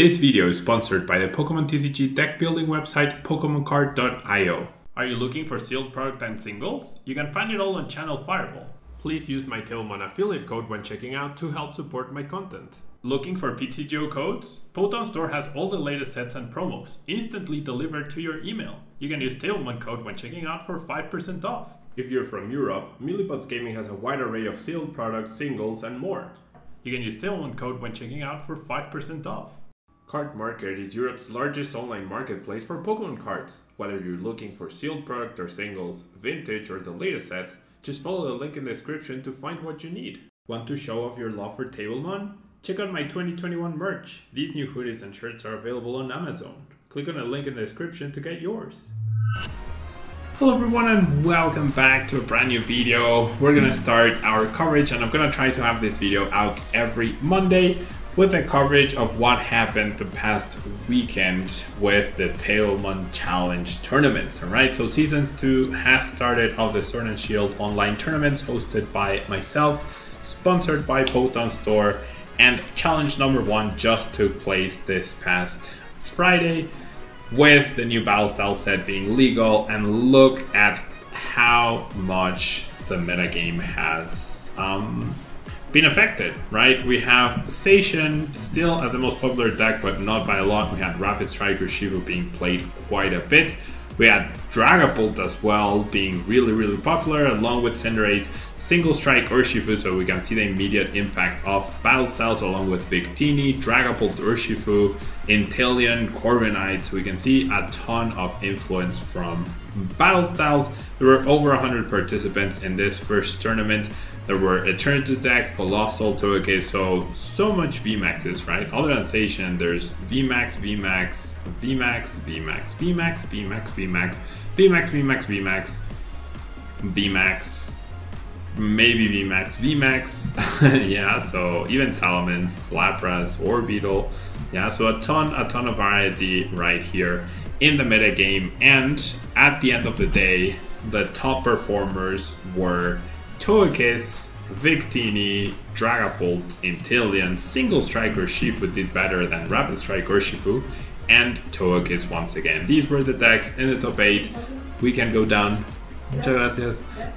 This video is sponsored by the Pokemon TCG deck building website PokemonCard.io. Are you looking for sealed product and singles? You can find it all on Channel Fireball. Please use my Tablemon affiliate code when checking out to help support my content. Looking for PTCGO codes? Po Town Store has all the latest sets and promos, instantly delivered to your email. You can use Tablemon code when checking out for 5% off. If you're from Europe, Milly Bods Gaming has a wide array of sealed products, singles, and more. You can use Tablemon code when checking out for 5% off. Card Market is Europe's largest online marketplace for Pokemon cards. Whether you're looking for sealed product or singles, vintage or the latest sets, just follow the link in the description to find what you need. Want to show off your love for Tablemon? Check out my 2021 merch. These new hoodies and shirts are available on Amazon. Click on the link in the description to get yours. Hello everyone and welcome back to a brand new video. We're gonna start our coverage and I'm gonna try to have this video out every Monday with a coverage of what happened the past weekend with the Tablemon Challenge tournaments. Alright, so seasons two has started of the Sword and Shield online tournaments hosted by myself, sponsored by Po Town Store, and challenge number one just took place this past Friday with the new battle style set being legal and look at how much the metagame has um, been affected, right? We have Zacian still as the most popular deck, but not by a lot. We had Rapid Strike Urshifu being played quite a bit. We had Dragapult as well being really, really popular, along with Cinderace, Single Strike Urshifu, so we can see the immediate impact of battle styles, along with Victini, Dragapult, Urshifu, Inteleon, Corviknight, so we can see a ton of influence from battle styles. There were over 100 participants in this first tournament. There were Eternatus decks, Coalossal, Togekiss, so so much VMAXs, right? Other than Zacian, there's VMAX, VMAX, VMAX, VMAX, VMAX, VMAX, VMAX, VMAX, VMAX, VMAX, VMAX, maybe VMAX, VMAX, yeah, so even Salamence, Lapras, Orbeetle. yeah, so a ton, a ton of variety right here in the meta game, and at the end of the day, the top performers were Togekiss, Victini, Dragapult, Inteleon, Single Strike Urshifu did better than Rapid Strike Urshifu, and Togekiss once again. These were the decks in the top 8. We can go down.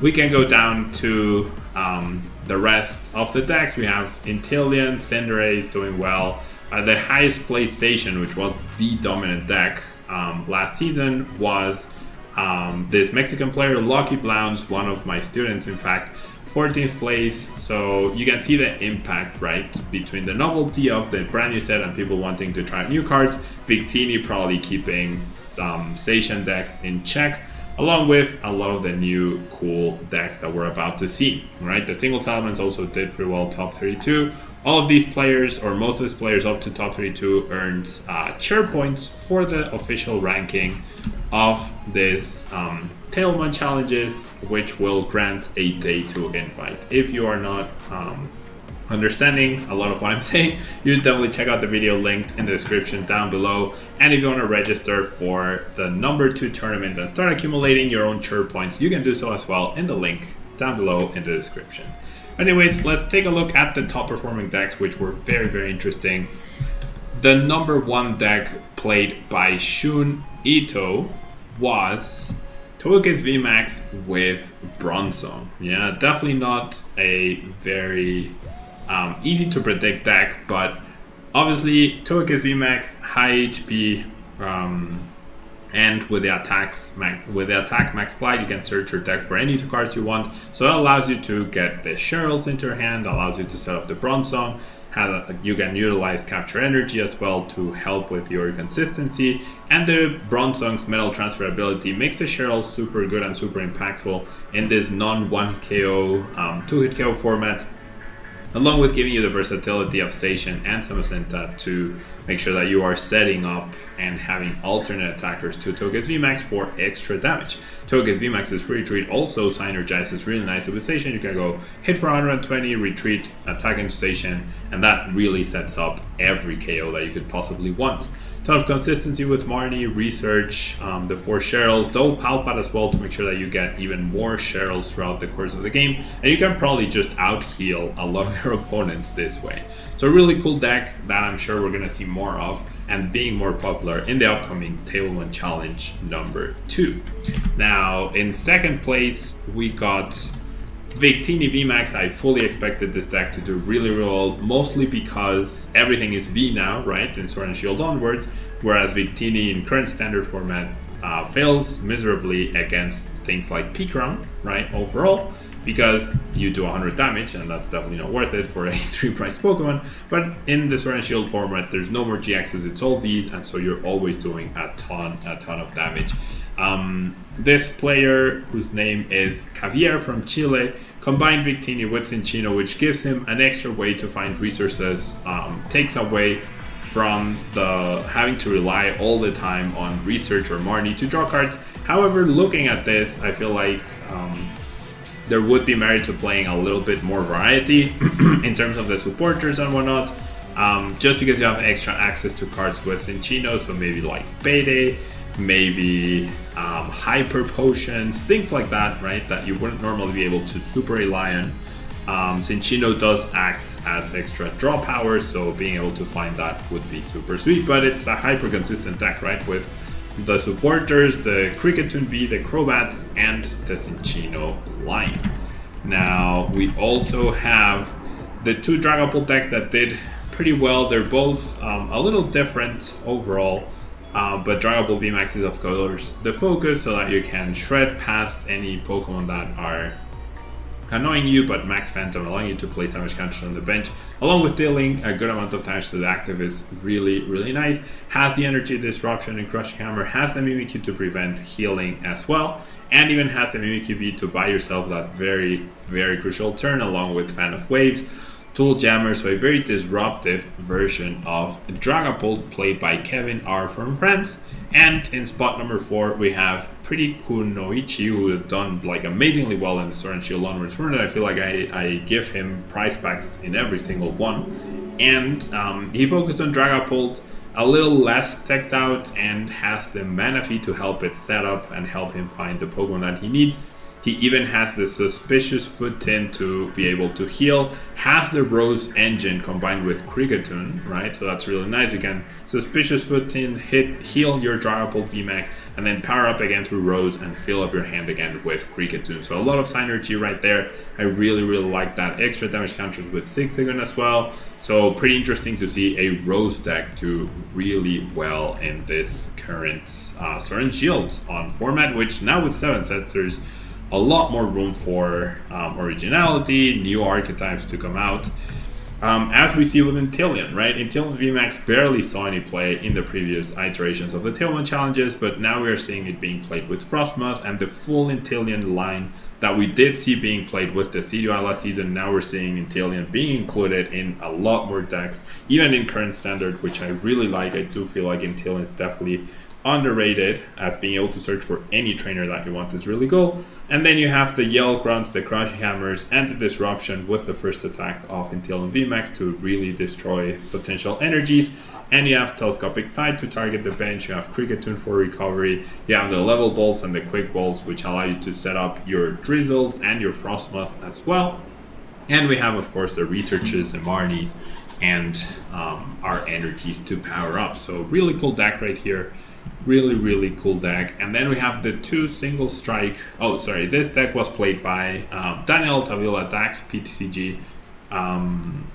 We can go down to um, the rest of the decks. We have Inteleon, Cinderace is doing well. Uh, the highest placed Zacian, which was the dominant deck um, last season, was um, this Mexican player, Lucky Blounds, one of my students, in fact, 14th place. So you can see the impact, right, between the novelty of the brand new set and people wanting to try new cards. Victini probably keeping some Zacian decks in check, along with a lot of the new cool decks that we're about to see, right? The single Salamence also did pretty well, top 32. All of these players, or most of these players up to top 32, earned uh, chair points for the official ranking of this um, Tablemon challenges, which will grant a day to invite. If you are not um, understanding a lot of what I'm saying, you should definitely check out the video linked in the description down below. And if you want to register for the number two tournament and start accumulating your own chirp points, you can do so as well in the link down below in the description. Anyways, let's take a look at the top performing decks, which were very, very interesting. The number one deck played by Shun Ito was Togekiss VMAX with Bronzong. Yeah, definitely not a very um, easy to predict deck, but obviously Togekiss VMAX, high HP, um, and with the attacks with the attack max glide, you can search your deck for any two cards you want. So that allows you to get the Cheryls into your hand, allows you to set up the Bronzong, you can utilize capture energy as well to help with your consistency. And the Bronzong's metal transfer ability makes the Cheryl super good and super impactful in this non-1 KO, um, 2-hit KO format along with giving you the versatility of Zacian and Zamazenta to make sure that you are setting up and having alternate attackers to Togekiss VMAX for extra damage. Togekiss VMAX's free retreat also synergizes really nicely with Zacian. You can go hit for 120, retreat, attack into Zacian, and that really sets up every KO that you could possibly want. Ton of consistency with Marnie, research, um, the four Cheryls, double Pal Pad as well to make sure that you get even more Cheryls throughout the course of the game. And you can probably just out heal a lot of your opponents this way. So really cool deck that I'm sure we're gonna see more of and being more popular in the upcoming Tablemon Challenge number 2. Now, in second place, we got Victini VMAX, I fully expected this deck to do really, well, mostly because everything is V now, right, in Sword and Shield onwards, whereas Victini in current standard format uh, fails miserably against things like Pikarom, right, overall, because you do 100 damage, and that's definitely not worth it for a 3 price Pokemon. But in the Sword and Shield format, there's no more GXs, it's all Vs, and so you're always doing a ton, a ton of damage. Um, this player, whose name is Javier from Chile, combined Victini with Cinccino, which gives him an extra way to find resources, um, takes away from the having to rely all the time on research or Marnie to draw cards. However, looking at this, I feel like um, there would be merit to playing a little bit more variety in terms of the supporters and whatnot. Um, just because you have extra access to cards with Cinccino, so maybe like Payday, maybe um, hyper potions, things like that, right? That you wouldn't normally be able to super rely on. Um, Cinccino does act as extra draw power, so being able to find that would be super sweet, but it's a hyper consistent deck, right? With the supporters, the Kricketune V, the Crobats, and the Cinccino line. Now, we also have the two Dragapult decks that did pretty well. They're both um, a little different overall. Uh, but Dragapult VMAX is of course the focus so that you can shred past any Pokemon that are annoying you, but Max Phantom allowing you to place damage counters on the bench, along with dealing a good amount of damage to the active is really, really nice. Has the energy disruption and Crushing Hammer, has the Mimikyu to prevent healing as well, and even has the Mimikyu V to buy yourself that very, very crucial turn along with Fan of Waves. Tool Jammer, so a very disruptive version of Dragapult played by Kevin R from France. And in spot number four, we have Pretty Kunoichi, who has done like amazingly well in the Sword and Shield Onwards tournament. I feel like I, I give him prize packs in every single one. And um, he focused on Dragapult, a little less teched out, and has the Manaphy to help it set up and help him find the Pokemon that he needs. He even has the Suspicious Food Tin to be able to heal. Has the Rose Engine combined with Kricketune, right? So that's really nice. You can Suspicious Food Tin, hit, heal your Dragapult VMAX, and then power up again through Rose and fill up your hand again with Kricketune. So a lot of synergy right there. I really, really like that. Extra damage counters with six Zigzagoon as well. So pretty interesting to see a Rose deck do really well in this current uh, Sword and Shield on format, which now with 7 sets, there's a lot more room for um, originality, new archetypes to come out. Um, as we see with Inteleon, right? Inteleon VMAX barely saw any play in the previous iterations of the Tablemon challenges, but now we are seeing it being played with Frosmoth and the full Inteleon line that we did see being played with the CDI last season. Now we're seeing Inteleon being included in a lot more decks, even in current standard, which I really like. I do feel like Inteleon is definitely underrated as being able to search for any trainer that you want is really cool. And then you have the Yell Grunts, the Crushing Hammers, and the Disruption with the first attack of Inteleon VMAX to really destroy potential energies. And you have Telescopic Sight to target the bench, you have Kricketune for recovery, you have the Level Balls and the Quick Balls which allow you to set up your Drizziles and your Frosmoth as well. And we have of course the Researches and Marnies and um, our energies to power up. So really cool deck right here really really cool deck. And then we have the two single strike. Oh sorry this deck was played by um, daniel tavila dax ptcg um,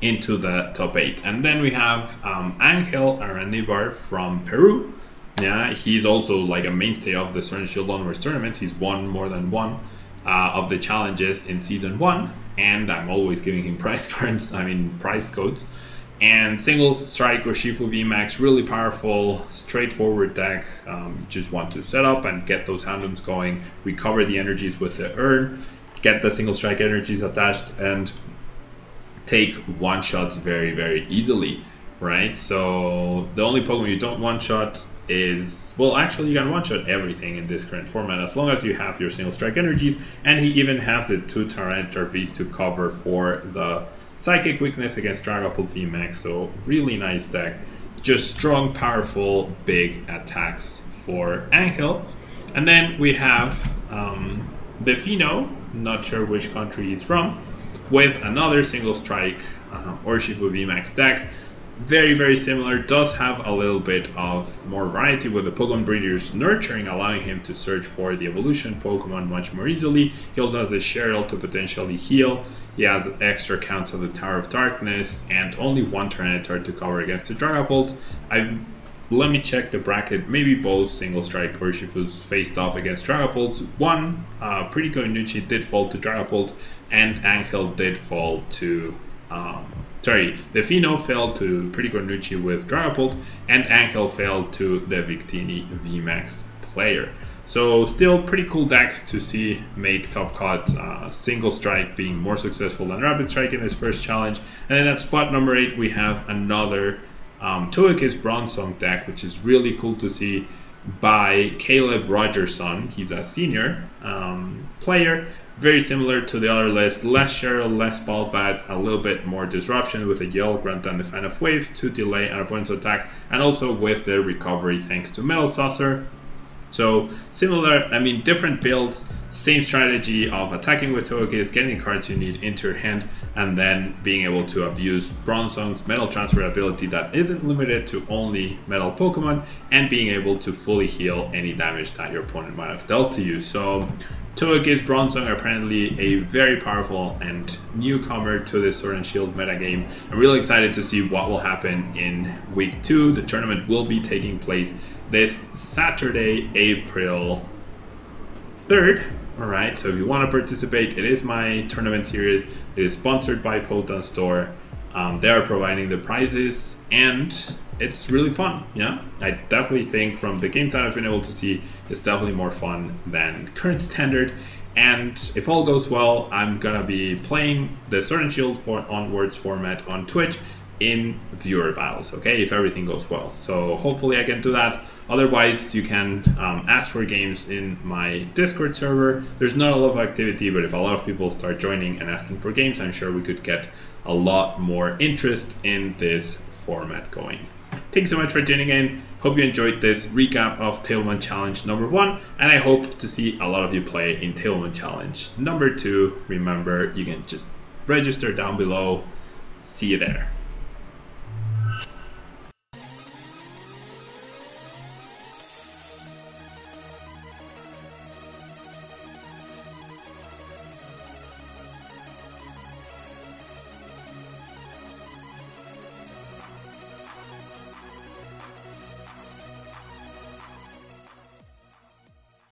into the top eight. And then we have um, angel aranivar from peru. Yeah he's also like a mainstay of the Sword Shield Onwards tournaments. He's won more than one uh, of the challenges in season one. And i'm always giving him price cards i mean price codes and singles strike Urshifu VMAX, really powerful, straightforward deck. Um, just want to set up and get those Houndooms going, recover the energies with the urn, get the single strike energies attached, and take one shots very, very easily, right? So the only Pokemon you don't one shot is well actually you can one shot everything in this current format as long as you have your single strike energies and he even has the two Tyranitar V's to cover for the Psychic weakness against Dragapult VMAX, so really nice deck. just strong, powerful, big attacks for Angel. And then we have um, Befino, not sure which country he's from, with another single strike uh, Urshifu VMAX deck very, very similar. Does have a little bit of more variety with the Pokemon Breeder's Nurturing, allowing him to search for the evolution Pokemon much more easily. He also has the Cheryl to potentially heal. He has extra counts of the Tower of Darkness and only one Tyranitar to cover against the Dragapult. I let me check the bracket. Maybe both single strike Urshifus faced off against Dragapult. One, uh, Pretty Kunoichi did fall to Dragapult, and Angel did fall to um, sorry, the Fino fell to Pretty Cornucci with Dragapult, and Angel fell to the Victini VMAX player. So still pretty cool decks to see make top cut uh, single strike being more successful than rapid strike in this first challenge. And then at spot number eight we have another um, Togekiss Bronzong deck, which is really cool to see by Caleb Rogerson. He's a senior um, player very similar to the other list, less Cheryl, less Pal Pad, a little bit more disruption with a Yell Grunt and the Fan of Wave to delay an opponent's attack, and also with the recovery thanks to Metal Saucer. So similar, I mean different builds, same strategy of attacking with Togekiss, getting the cards you need into your hand, and then being able to abuse Bronzong's Metal Transfer ability that isn't limited to only Metal Pokemon, and being able to fully heal any damage that your opponent might have dealt to you. So Togekiss Bronzong apparently a very powerful and newcomer to the Sword and Shield metagame. I'm really excited to see what will happen in week two. The tournament will be taking place this Saturday, April 3rd. Alright, so if you want to participate, it is my tournament series. It is sponsored by Po Town Store. Um, they are providing the prizes and it's really fun. Yeah, I definitely think from the game time I've been able to see, it's definitely more fun than current standard. And if all goes well, I'm gonna be playing the Sword and Shield for onwards format on Twitch in viewer battles. Okay, if everything goes well. So hopefully I can do that. Otherwise, you can um, ask for games in my Discord server. There's not a lot of activity, but if a lot of people start joining and asking for games, I'm sure we could get a lot more interest in this format going. Thanks so much for tuning in. Hope you enjoyed this recap of Tablemon Challenge number one, and I hope to see a lot of you play in Tablemon Challenge number two. Remember, you can just register down below. See you there.